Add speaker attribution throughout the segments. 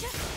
Speaker 1: Yeah.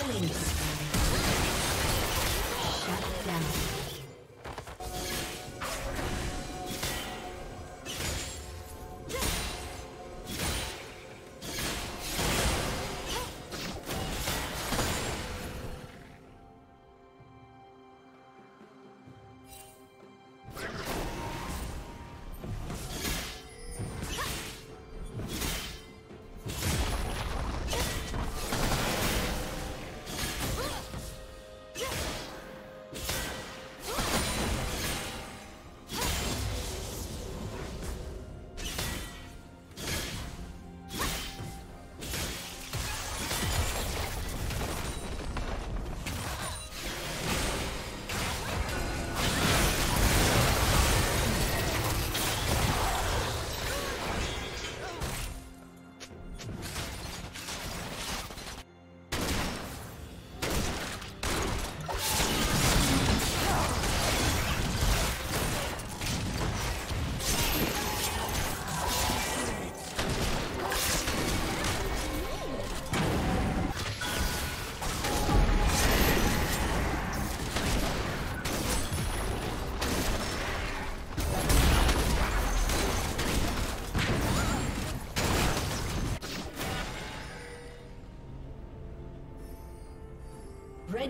Speaker 2: Killing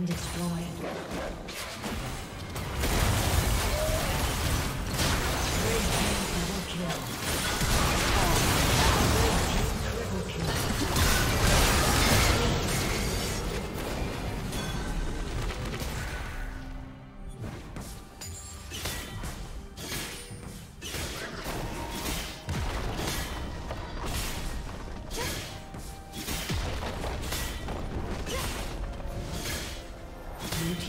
Speaker 2: Been destroyed.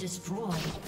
Speaker 2: destroyed.